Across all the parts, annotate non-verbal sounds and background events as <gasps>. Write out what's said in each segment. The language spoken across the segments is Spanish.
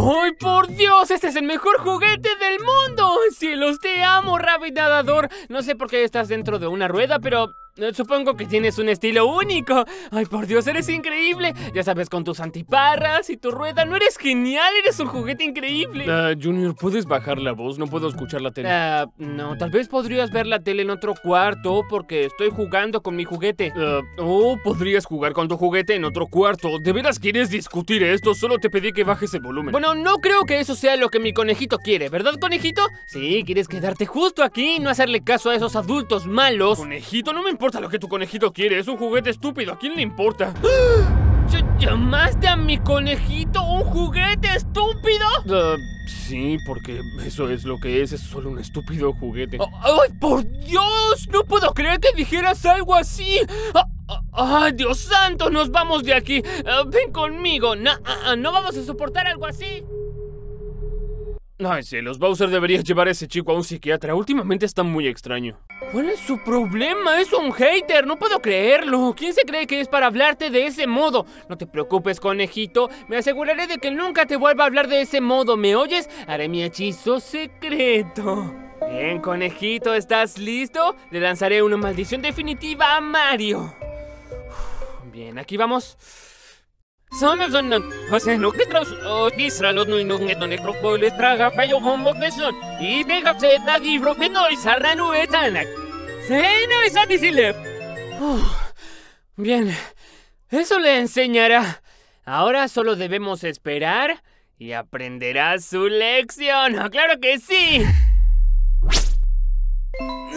¡Ay, por Dios! ¡Este es el mejor juguete del mundo! ¡Cielos, te amo, Rabbit Nadador! No sé por qué estás dentro de una rueda, pero Supongo que tienes un estilo único. Ay, por Dios, eres increíble. Ya sabes, con tus antiparras y tu rueda. No eres genial, eres un juguete increíble. Ah, Junior, ¿puedes bajar la voz? No puedo escuchar la tele. Ah, no, tal vez podrías ver la tele en otro cuarto porque estoy jugando con mi juguete. Ah, oh, podrías jugar con tu juguete en otro cuarto. ¿De veras quieres discutir esto? Solo te pedí que bajes el volumen. Bueno, no creo que eso sea lo que mi conejito quiere, ¿verdad, conejito? Sí, quieres quedarte justo aquí y no hacerle caso a esos adultos malos. Conejito, no me importa lo que tu conejito quiere. Es un juguete estúpido. ¿A quién le importa? <gasps> ¿Llamaste a mi conejito un juguete estúpido? Ah, sí, porque eso es lo que es. Es solo un estúpido juguete. ¡Ay, por Dios! No puedo creer que dijeras algo así. Ah, ah, ¡Ay, Dios santo! ¡Nos vamos de aquí! ¡Ven conmigo! No, no vamos a soportar algo así. Ay, cielos, Bowser debería llevar a ese chico a un psiquiatra. Últimamente está muy extraño. ¿Cuál es su problema? Es un hater, no puedo creerlo. ¿Quién se cree que es para hablarte de ese modo? No te preocupes, conejito. Me aseguraré de que nunca te vuelva a hablar de ese modo. ¿Me oyes? Haré mi hechizo secreto. Bien, conejito, ¿estás listo? Le lanzaré una maldición definitiva a Mario. Bien, aquí vamos. Somos un José no que tros o disra los no no no les traga payo hombo que son y deja se da libro que no es arrano etana. Se no es a decirle. Bien, eso le enseñará. Ahora solo debemos esperar y aprenderá su lección. ¡Claro que sí!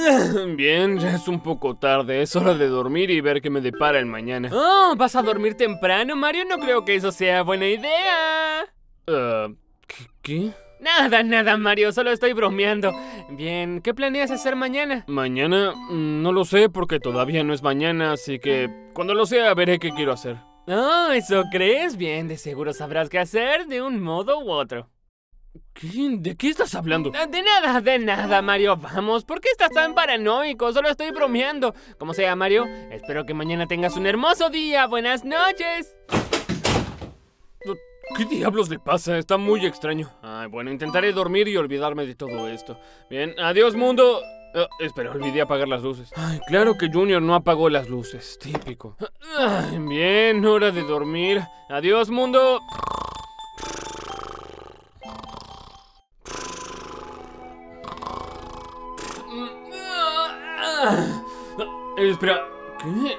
<laughs> Bien, ya es un poco tarde. Es hora de dormir y ver qué me depara el mañana. Oh, ¿vas a dormir temprano, Mario? No creo que eso sea buena idea. Uh, ¿qué, Nada, nada, Mario. Solo estoy bromeando. Bien, ¿qué planeas hacer mañana? Mañana mm, no lo sé porque todavía no es mañana, así que cuando lo sea veré qué quiero hacer. Oh, ¿eso crees? Bien, de seguro sabrás qué hacer de un modo u otro. ¿Qué? ¿De qué estás hablando? De nada, de nada, Mario. Vamos, ¿por qué estás tan paranoico? Solo estoy bromeando. Como sea, Mario, espero que mañana tengas un hermoso día. Buenas noches. ¿Qué diablos le pasa? Está muy extraño. Ay, bueno, intentaré dormir y olvidarme de todo esto. Bien, adiós, mundo. Oh, espera, olvidé apagar las luces. Ay, claro que Junior no apagó las luces. Típico. bien, hora de dormir. Adiós, mundo. Espera, ¿qué?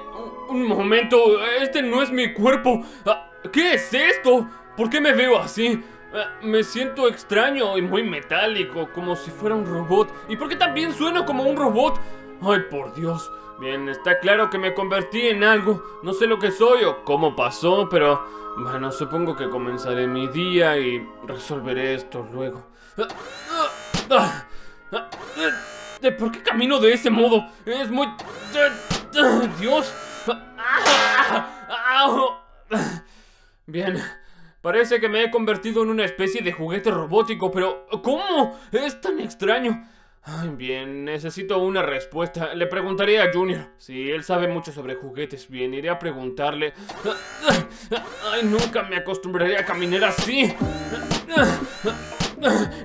Un momento, este no es mi cuerpo. Ah, ¿Qué es esto? ¿Por qué me veo así? Ah, me siento extraño y muy metálico, como si fuera un robot. ¿Y por qué también sueno como un robot? Ay, por Dios. Bien, está claro que me convertí en algo. No sé lo que soy o cómo pasó, pero bueno, supongo que comenzaré mi día y resolveré esto luego. Ah, ¿Por qué camino de ese modo? Es muy... Dios. Bien. Parece que me he convertido en una especie de juguete robótico, pero ¿cómo? Es tan extraño. bien, necesito una respuesta. Le preguntaré a Junior. Si él sabe mucho sobre juguetes, bien, iré a preguntarle. Ay, nunca me acostumbraré a caminar así.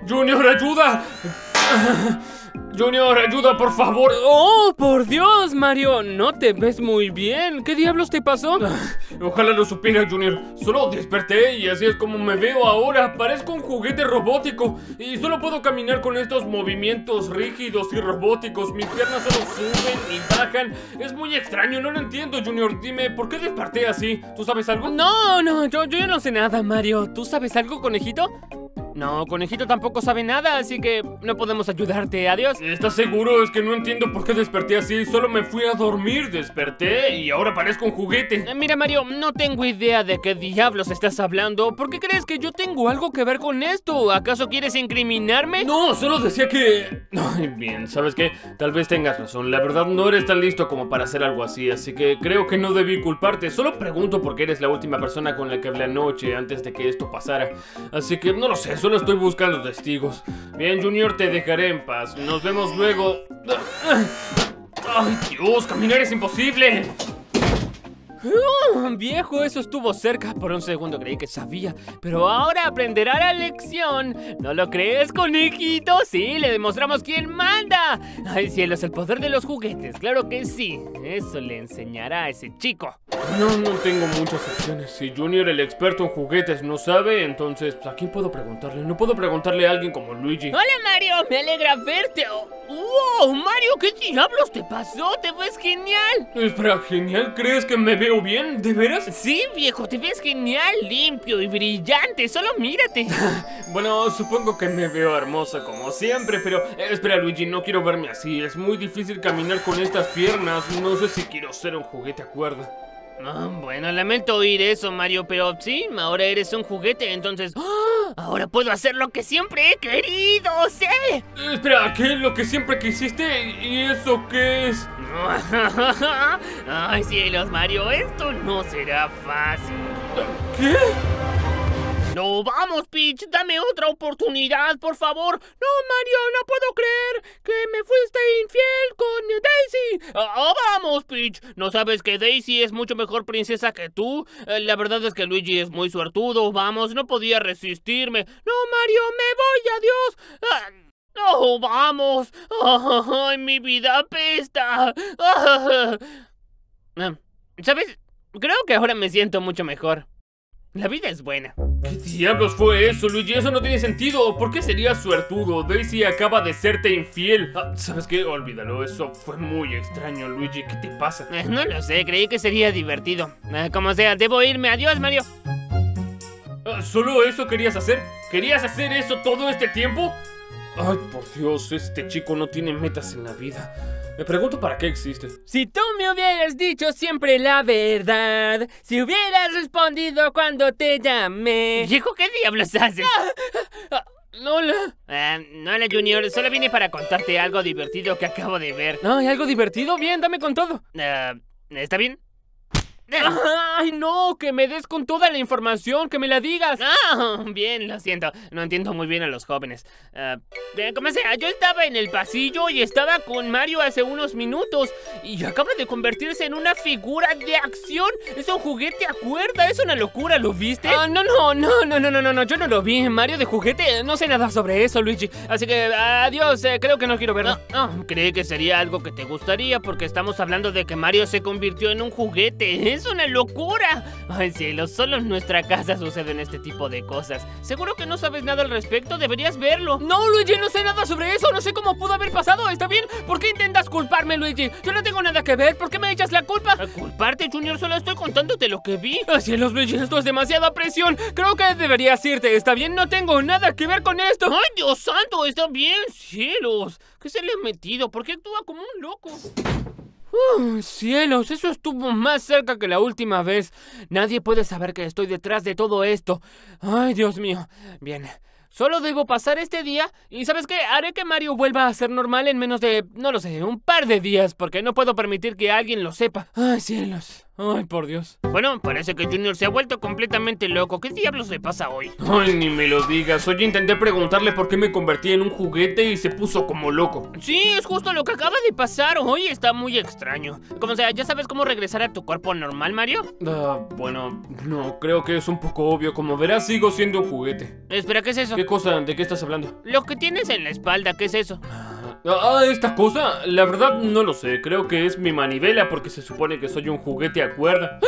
Junior, ayuda. Junior, ayuda, por favor. ¡Oh, por Dios, Mario! No te ves muy bien. ¿Qué diablos te pasó? Ojalá lo supiera, Junior. Solo desperté y así es como me veo ahora. Parezco un juguete robótico y solo puedo caminar con estos movimientos rígidos y robóticos. Mis piernas solo suben y bajan. Es muy extraño, no lo entiendo, Junior. Dime, ¿por qué desperté así? ¿Tú sabes algo? No, no, yo, yo no sé nada, Mario. ¿Tú sabes algo, conejito? No, Conejito tampoco sabe nada, así que no podemos ayudarte. Adiós. ¿Estás seguro? Es que no entiendo por qué desperté así. Solo me fui a dormir, desperté y ahora parezco un juguete. Eh, mira, Mario, no tengo idea de qué diablos estás hablando. ¿Por qué crees que yo tengo algo que ver con esto? ¿Acaso quieres incriminarme? No, solo decía que... Ay, bien, ¿sabes qué? Tal vez tengas razón. La verdad no eres tan listo como para hacer algo así, así que creo que no debí culparte. Solo pregunto por qué eres la última persona con la que hablé anoche antes de que esto pasara. Así que no lo sé, solo estoy buscando testigos. Bien, Junior, te dejaré en paz. Nos vemos luego. ¡Ay, Dios! ¡Caminar es imposible! Uh, viejo, eso estuvo cerca. Por un segundo creí que sabía. Pero ahora aprenderá la lección. ¿No lo crees, conejito? Sí, le demostramos quién manda. Ay, cielos, el poder de los juguetes. Claro que sí. Eso le enseñará a ese chico. No, no tengo muchas opciones. Si Junior, el experto en juguetes, no sabe, entonces ¿a quién puedo preguntarle? No puedo preguntarle a alguien como Luigi. Hola, Mario. Me alegra verte. ¡Wow! Mario, ¿qué diablos te pasó? Te ves genial. Espera, genial. ¿Crees que me veo bien? ¿De veras? Sí, viejo, te ves genial, limpio y brillante. Solo mírate. <laughs> bueno, supongo que me veo hermosa como siempre, pero eh, espera, Luigi, no quiero verme así. Es muy difícil caminar con estas piernas. No sé si quiero ser un juguete a cuerda. Ah, bueno, lamento oír eso, Mario, pero sí, ahora eres un juguete, entonces... ¡ah! Ahora puedo hacer lo que siempre he querido, ¿sí? Espera, ¿qué? ¿Lo que siempre quisiste? ¿Y eso qué es? <laughs> Ay, cielos, Mario, esto no será fácil. ¿Qué? No, vamos, Peach, dame otra oportunidad, por favor. No, Mario, no puedo creer que me fuiste infiel con Daisy. Ah, vamos, Peach. ¿No sabes que Daisy es mucho mejor princesa que tú? Eh, la verdad es que Luigi es muy suertudo. Vamos, no podía resistirme. No, Mario, me voy, adiós. Ah, no, vamos. <laughs> Ay, mi vida apesta. <laughs> Ah, ¿Sabes? Creo que ahora me siento mucho mejor. La vida es buena. ¿Qué diablos fue eso, Luigi? Eso no tiene sentido. ¿Por qué sería suertudo? Daisy acaba de serte infiel. Ah, ¿Sabes qué? Olvídalo. Eso fue muy extraño, Luigi. ¿Qué te pasa? Eh, no lo sé. Creí que sería divertido. Eh, como sea, debo irme. Adiós, Mario. Ah, ¿Solo eso querías hacer? ¿Querías hacer eso todo este tiempo? Ay, por Dios, este chico no tiene metas en la vida. Me pregunto para qué existe. Si tú me hubieras dicho siempre la verdad, si hubieras respondido cuando te llamé. Viejo, ¿qué diablos haces? Ah, Hola. Ah, no, hola, Junior. Solo vine para contarte algo divertido que acabo de ver. ¿Hay algo divertido? Bien, dame con todo. Ah, ¿Está bien? <laughs> ¡Ay, no! Que me des con toda la información, que me la digas. Ah, <laughs> bien, lo siento. No entiendo muy bien a los jóvenes. Uh, como sea, yo estaba en el pasillo y estaba con Mario hace unos minutos y acaba de convertirse en una figura de acción. Es un juguete a cuerda, es una locura, ¿lo viste? Ah, no, no, no, no, no, no, no, yo no lo vi. Mario de juguete, no sé nada sobre eso, Luigi. Así que, adiós, eh, creo que no quiero verlo. No, creí que sería algo que te gustaría porque estamos hablando de que Mario se convirtió en un juguete. ¡Es una locura! Ay, cielo, solo en nuestra casa suceden este tipo de cosas. Seguro que no sabes nada al respecto, deberías verlo. No, Luigi, no sé nada sobre eso, no sé cómo pudo haber pasado, ¿está bien? ¿Por qué intentas culparme, Luigi? Yo no tengo nada que ver, ¿por qué me echas la culpa? ¿A culparte, Junior? Solo estoy contándote lo que vi. Ay, cielos, Luigi, esto es demasiada presión. Creo que deberías irte, ¿está bien? No tengo nada que ver con esto. Ay, Dios santo, está bien, cielos. ¿Qué se le ha metido? ¿Por qué actúa como un loco? Uh, cielos, eso estuvo más cerca que la última vez. Nadie puede saber que estoy detrás de todo esto. Ay, Dios mío. Bien. Solo debo pasar este día y ¿sabes qué? Haré que Mario vuelva a ser normal en menos de, no lo sé, un par de días porque no puedo permitir que alguien lo sepa. Ay, cielos. Ay, por Dios. Bueno, parece que Junior se ha vuelto completamente loco. ¿Qué diablos le pasa hoy? Ay, ni me lo digas. Hoy intenté preguntarle por qué me convertí en un juguete y se puso como loco. Sí, es justo lo que acaba de pasar. Hoy está muy extraño. Como sea, ¿ya sabes cómo regresar a tu cuerpo normal, Mario? Ah, bueno, no, creo que es un poco obvio. Como verás, sigo siendo un juguete. Espera, ¿qué es eso? ¿Qué cosa? ¿De qué estás hablando? Lo que tienes en la espalda, ¿qué es eso? Ah, esta cosa, la verdad no lo sé. Creo que es mi manivela porque se supone que soy un juguete a cuerda.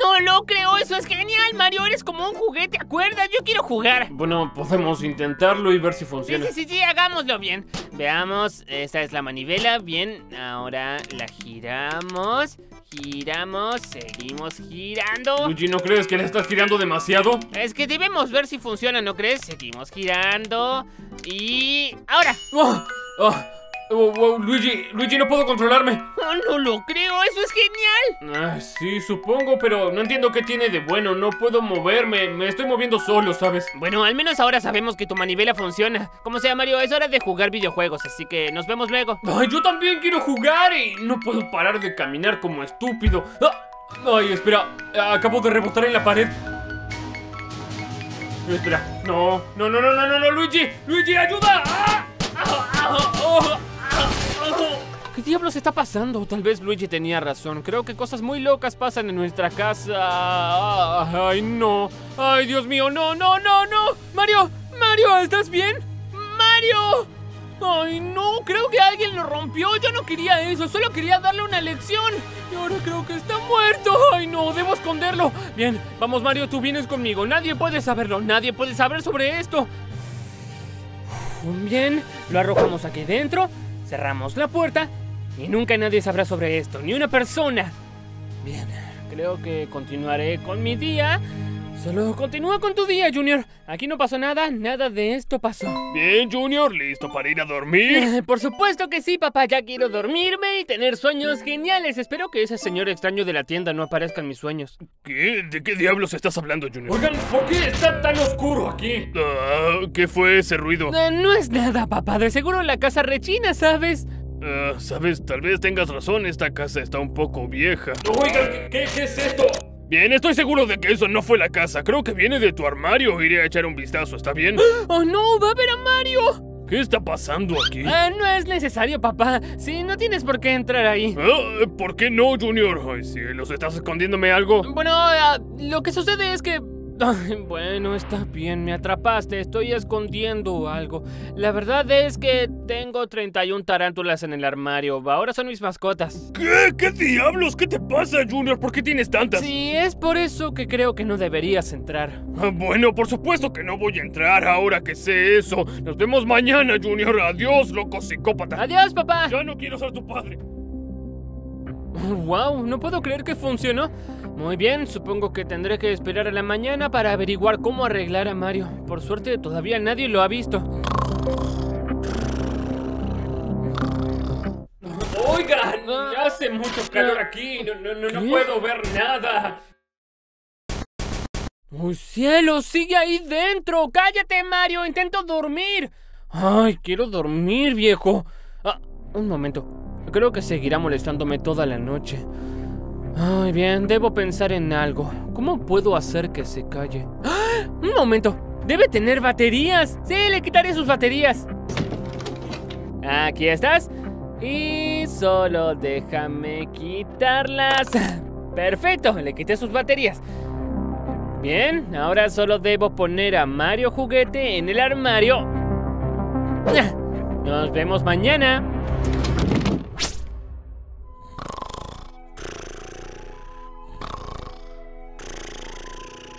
No lo creo, eso es genial, Mario. Eres como un juguete a cuerda. Yo quiero jugar. Bueno, podemos intentarlo y ver si funciona. Sí, sí, sí, hagámoslo bien. Veamos, esta es la manivela. Bien, ahora la giramos. Giramos, seguimos girando. Luigi, ¿no crees que la estás girando demasiado? Es que debemos ver si funciona, ¿no crees? Seguimos girando. Y. ¡Ahora! ¡Oh! ¡Oh! Oh, oh, Luigi, Luigi, no puedo controlarme. Oh, no lo creo, eso es genial. Ah, sí, supongo, pero no entiendo qué tiene de bueno. No puedo moverme, me estoy moviendo solo, ¿sabes? Bueno, al menos ahora sabemos que tu manivela funciona. Como sea, Mario, es hora de jugar videojuegos, así que nos vemos luego. Ay, yo también quiero jugar y no puedo parar de caminar como estúpido. Ah, ay, espera, acabo de rebotar en la pared. Espera, no, no, no, no, no, no, no, Luigi, Luigi, ayuda. ¡Ah! ¿Qué diablos está pasando? Tal vez Luigi tenía razón. Creo que cosas muy locas pasan en nuestra casa. Ay, no. Ay, Dios mío, no, no, no, no. Mario, Mario, ¿estás bien? Mario. Ay, no, creo que alguien lo rompió. Yo no quería eso, solo quería darle una lección. Y ahora creo que está muerto. Ay, no, debo esconderlo. Bien, vamos, Mario, tú vienes conmigo. Nadie puede saberlo, nadie puede saber sobre esto. Bien, lo arrojamos aquí dentro, cerramos la puerta y nunca nadie sabrá sobre esto, ni una persona. Bien, creo que continuaré con mi día. Solo continúa con tu día, Junior. Aquí no pasó nada, nada de esto pasó. Bien, Junior, ¿listo para ir a dormir? Por supuesto que sí, papá. Ya quiero dormirme y tener sueños geniales. Espero que ese señor extraño de la tienda no aparezca en mis sueños. ¿Qué? ¿De qué diablos estás hablando, Junior? Oigan, ¿por qué está tan oscuro aquí? Ah, ¿Qué fue ese ruido? Eh, no es nada, papá. De seguro la casa rechina, ¿sabes? Ah, Sabes, tal vez tengas razón, esta casa está un poco vieja. Oigan, ¿qué, qué- qué es esto? Bien, estoy seguro de que eso no fue la casa. Creo que viene de tu armario. Iré a echar un vistazo, ¿está bien? <gasps> ¡Oh, no! ¡Va a ver a Mario! ¿Qué está pasando aquí? Ah, no es necesario, papá. Sí, no tienes por qué entrar ahí. Ah, ¿Por qué no, Junior? Ay, cielos, ¿estás escondiéndome algo? Bueno, ah, lo que sucede es que... Bueno, está bien, me atrapaste, estoy escondiendo algo. La verdad es que tengo 31 tarántulas en el armario, ahora son mis mascotas. ¿Qué? ¿Qué diablos? ¿Qué te pasa, Junior? ¿Por qué tienes tantas? Sí, es por eso que creo que no deberías entrar. Ah, Bueno, por supuesto que no voy a entrar ahora que sé eso. Nos vemos mañana, Junior. Adiós, loco psicópata. Adiós, papá. Ya no quiero ser tu padre. Wow, no puedo creer que funcionó. Muy bien, supongo que tendré que esperar a la mañana para averiguar cómo arreglar a Mario. Por suerte, todavía nadie lo ha visto. Oigan, ya hace mucho calor aquí. No, no, no, puedo ver nada. ¡Oh, cielo! ¡Sigue ahí dentro! ¡Cállate, Mario! ¡Intento dormir! ¡Ay, quiero dormir, viejo! Ah, un momento. Creo que seguirá molestándome toda la noche. Ay, bien, debo pensar en algo. ¿Cómo puedo hacer que se calle? ¡Ah! ¡Un momento! ¡Debe tener baterías! ¡Sí, le quitaré sus baterías! Aquí estás. Y solo déjame quitarlas. Perfecto, le quité sus baterías. Bien, ahora solo debo poner a Mario Juguete en el armario. Nos vemos mañana.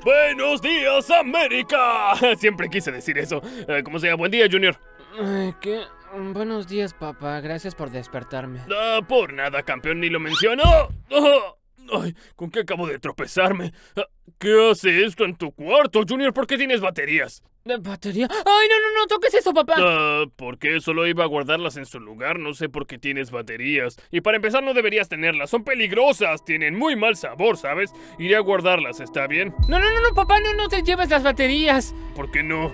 ¡Buenos días, América! <laughs> Siempre quise decir eso. Eh, ¿Cómo sea? Buen día, Junior. ¿Qué? Buenos días, papá. Gracias por despertarme. Ah, por nada, campeón, ni lo menciono. Ah, <laughs> Ay, ¿con qué acabo de tropezarme? Ah, ¿Qué hace esto en tu cuarto, Junior? ¿Por qué tienes baterías? ¿De ¿Batería? ¡Ay, no, no, no! ¡Toques eso, papá! Ah, ¿por qué solo iba a guardarlas en su lugar? No sé por qué tienes baterías. Y para empezar, no deberías tenerlas. Son peligrosas. Tienen muy mal sabor, ¿sabes? Iré a guardarlas, ¿está bien? No, no, no, no, papá, no, no te lleves las baterías. ¿Por qué no?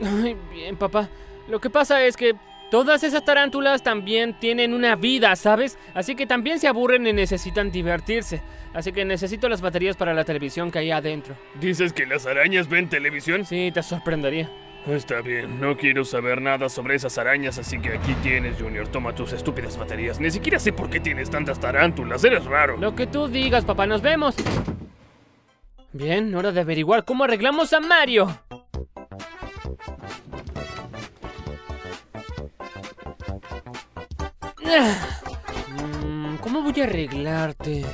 Ay, bien, papá. Lo que pasa es que todas esas tarántulas también tienen una vida, ¿sabes? Así que también se aburren y necesitan divertirse. Así que necesito las baterías para la televisión que hay adentro. ¿Dices que las arañas ven televisión? Sí, te sorprendería. Está bien, no quiero saber nada sobre esas arañas, así que aquí tienes, Junior. Toma tus estúpidas baterías. Ni siquiera sé por qué tienes tantas tarántulas. Eres raro. Lo que tú digas, papá, nos vemos. Bien, hora de averiguar cómo arreglamos a Mario. ¿Cómo voy a arreglarte?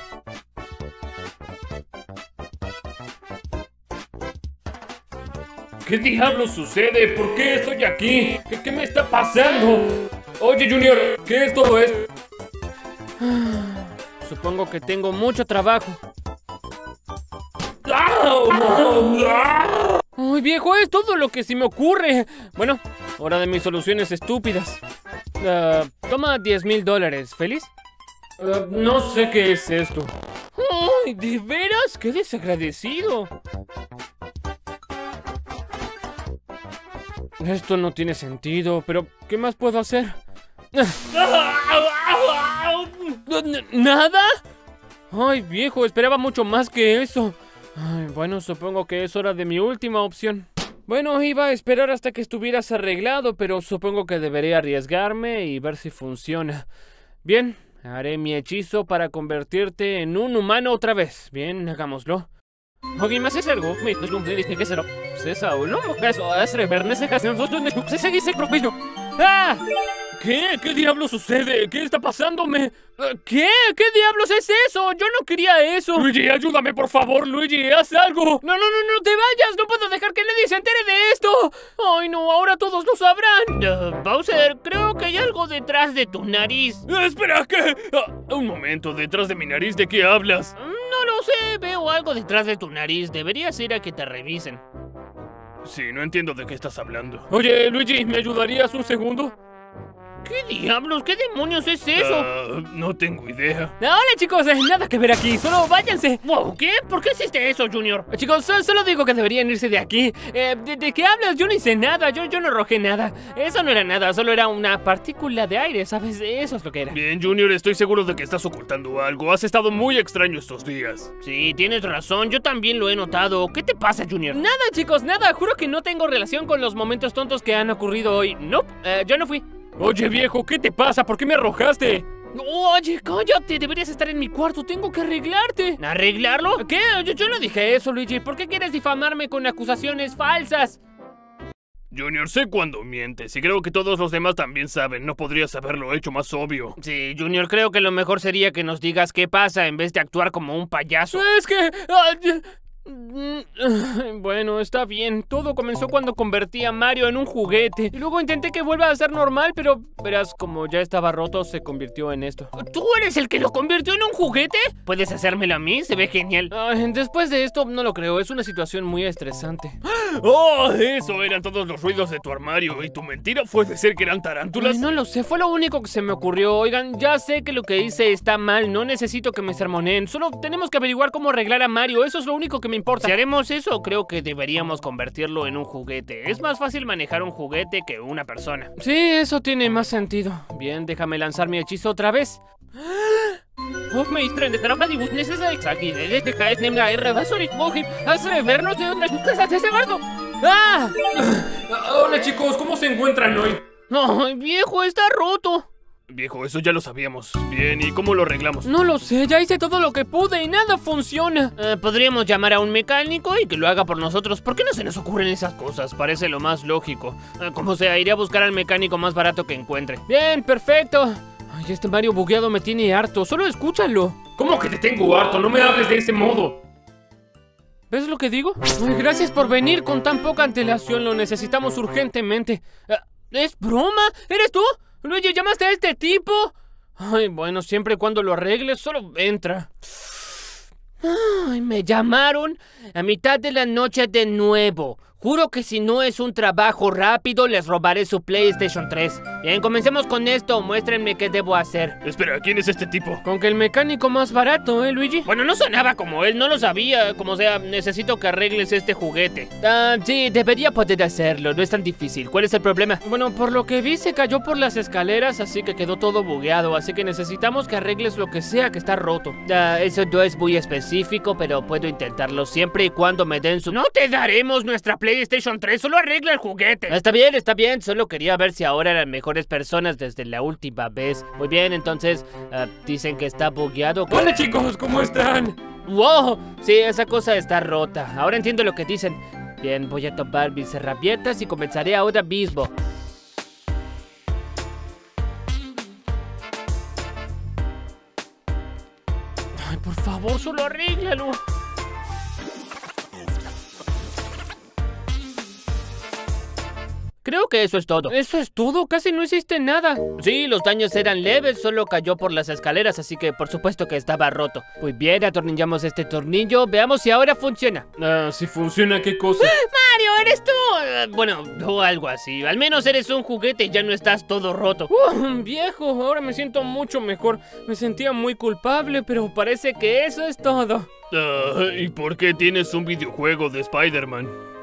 ¿Qué diablos sucede? ¿Por qué estoy aquí? ¿Qué, qué me está pasando? Oye, Junior, ¿qué es todo esto? <sighs> Supongo que tengo mucho trabajo. ¡Ah! Ay, viejo, es todo lo que se me ocurre. Bueno, hora de mis soluciones estúpidas. Ah, toma 10 mil dólares. ¿Feliz? Ah, no sé qué es esto. ¡Ay, de veras! ¡Qué desagradecido! Esto no tiene sentido, pero ¿qué más puedo hacer? ¿Nada? Ay, viejo, esperaba mucho más que eso. Ay, bueno, supongo que es hora de mi última opción. Bueno, iba a esperar hasta que estuvieras arreglado, pero supongo que debería arriesgarme y ver si funciona. Bien, haré mi hechizo para convertirte en un humano otra vez. Bien, hagámoslo. Ogi, mas es algo. Me dices que dice que será. Cesa o no, caso, hace ver nessa canción. Dos dones, se segue ese propio. ¡Ah! ¿Qué? ¿Qué diablo sucede? ¿Qué está pasándome? ¿Qué? ¿Qué diablos es eso? Yo no quería eso. Luigi, ayúdame, por favor, Luigi, haz algo. No, no, no, no te vayas. No puedo dejar que nadie se entere de esto. Ay, no, ahora todos lo sabrán. Uh, Bowser, creo que hay algo detrás de tu nariz. espera, ¿qué? Ah, un momento, ¿detrás de mi nariz de qué hablas? No lo sé, veo algo detrás de tu nariz. Deberías ir a que te revisen. Sí, no entiendo de qué estás hablando. Oye, Luigi, ¿me ayudarías un segundo? ¿Qué diablos? ¿Qué demonios es eso? Uh, no tengo idea. Hola chicos, eh, nada que ver aquí, solo váyanse. Wow, ¿qué? ¿Por qué hiciste eso, Junior? Eh, chicos, solo, digo que deberían irse de aquí. Eh, ¿de, qué hablas? Yo no hice nada, yo, yo no arrojé nada. Eso no era nada, solo era una partícula de aire, ¿sabes? Eso es lo que era. Bien, Junior, estoy seguro de que estás ocultando algo. Has estado muy extraño estos días. Sí, tienes razón, yo también lo he notado. ¿Qué te pasa, Junior? Nada, chicos, nada. Juro que no tengo relación con los momentos tontos que han ocurrido hoy. No, nope, yo no fui. Oye, viejo, ¿qué te pasa? ¿Por qué me arrojaste? Oye, cállate, deberías estar en mi cuarto, tengo que arreglarte. ¿Arreglarlo? ¿Qué? Yo, yo no dije eso, Luigi. ¿Por qué quieres difamarme con acusaciones falsas? Junior, sé cuando mientes y creo que todos los demás también saben. No podrías haberlo hecho más obvio. Sí, Junior, creo que lo mejor sería que nos digas qué pasa en vez de actuar como un payaso. Es que... Mm, <sighs> bueno, está bien. Todo comenzó cuando convertí a Mario en un juguete. Y luego intenté que vuelva a ser normal, pero verás, como ya estaba roto, se convirtió en esto. ¿Tú eres el que lo convirtió en un juguete? ¿Puedes hacérmelo a mí? Se ve genial. después de esto, no lo creo. Es una situación muy estresante. <gasps> ¡Oh! Eso eran todos los ruidos de tu armario. ¿Y tu mentira fue decir que eran tarántulas? no lo sé. Fue lo único que se me ocurrió. Oigan, ya sé que lo que hice está mal. No necesito que me sermonen. Solo tenemos que averiguar cómo arreglar a Mario. Eso es lo único que me importa. Si haremos eso, creo que deberíamos convertirlo en un juguete. Es más fácil manejar un juguete que una persona. Sí, eso tiene más sentido. Bien, déjame lanzar mi hechizo otra vez. ¡Ah! Hola chicos, ¿cómo se encuentran hoy? Ay, viejo, está roto. Viejo, eso ya lo sabíamos. Bien, ¿y cómo lo arreglamos? No lo sé, ya hice todo lo que pude y nada funciona. Eh, podríamos llamar a un mecánico y que lo haga por nosotros. ¿Por qué no se nos ocurren esas cosas? Parece lo más lógico. Eh, como sea, iré a buscar al mecánico más barato que encuentre. Bien, perfecto. Ay, este Mario bugueado me tiene harto. Solo escúchalo. ¿Cómo que te tengo harto? No me hables de ese modo. ¿Ves lo que digo? Ay, gracias por venir con tan poca antelación. Lo necesitamos urgentemente. Eh, ¿Es broma? ¿Eres tú? Luigi, ¿llamaste a este tipo? Ay, bueno, siempre y cuando lo arregles, solo entra. Ay, me llamaron a mitad de la noche de nuevo. Juro que si no es un trabajo rápido, les robaré su PlayStation 3. Bien, comencemos con esto. Muéstrenme qué debo hacer. Espera, ¿quién es este tipo? Con que el mecánico más barato, ¿eh, Luigi? Bueno, no sonaba como él, no lo sabía. Como sea, necesito que arregles este juguete. Ah, sí, debería poder hacerlo. No es tan difícil. ¿Cuál es el problema? Bueno, por lo que vi, se cayó por las escaleras, así que quedó todo bugueado. Así que necesitamos que arregles lo que sea que está roto. Ah, eso no es muy específico, pero puedo intentarlo siempre y cuando me den su... No te daremos nuestra PlayStation 3, solo arregla el juguete. Está bien, está bien, solo quería ver si ahora eran mejores personas desde la última vez. Muy bien, entonces, uh, dicen que está bugueado. Hola chicos, ¿cómo están? ¡Wow! Sí, esa cosa está rota. Ahora entiendo lo que dicen. Bien, voy a tomar mis herramientas y comenzaré ahora mismo. Ay, por favor, solo arréglalo. Creo que eso es todo. ¿Eso es todo? Casi no hiciste nada. Sí, los daños eran leves, solo cayó por las escaleras, así que por supuesto que estaba roto. Muy bien, atornillamos este tornillo, veamos si ahora funciona. Ah, si funciona, ¿qué cosa? <gasps> ¡Mario, eres tú! Ah, bueno, o algo así. Al menos eres un juguete y ya no estás todo roto. Uh, viejo, ahora me siento mucho mejor. Me sentía muy culpable, pero parece que eso es todo. Ah, ¿Y por qué tienes un videojuego de Spider-Man?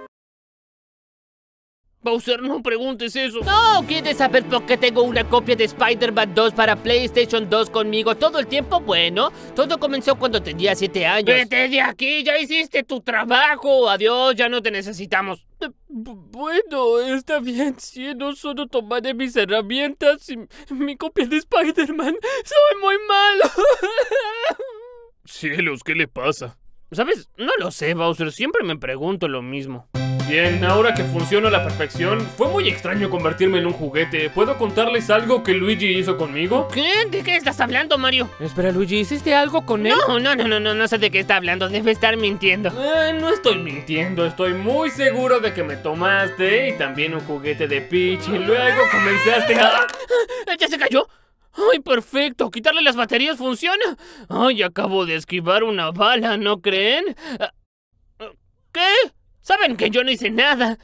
Bowser, no preguntes eso. No, ¿quieres saber por qué tengo una copia de Spider-Man 2 para PlayStation 2 conmigo todo el tiempo? Bueno, todo comenzó cuando tenía 7 años. Vete de aquí, ya hiciste tu trabajo. Adiós, ya no te necesitamos. Bueno, está bien. Si no solo tomaré mis herramientas y mi copia de Spider-Man. Soy muy malo. <laughs> Cielos, ¿qué le pasa? ¿Sabes? No lo sé, Bowser. Siempre me pregunto lo mismo. Bien, ahora que funciona a la perfección, fue muy extraño convertirme en un juguete. ¿Puedo contarles algo que Luigi hizo conmigo? ¿Qué? ¿De qué estás hablando, Mario? Espera, Luigi, ¿hiciste algo con él? No, no, no, no, no, no sé de qué está hablando. Debe estar mintiendo. Eh, no estoy mintiendo, estoy muy seguro de que me tomaste y también un juguete de Peach y luego comenzaste a... Ah, ¿Ya se cayó? ¡Ay, perfecto! ¿Quitarle las baterías funciona? ¡Ay, acabo de esquivar una bala, ¿no creen? Ah, ¿Qué? Saben que yo no hice nada.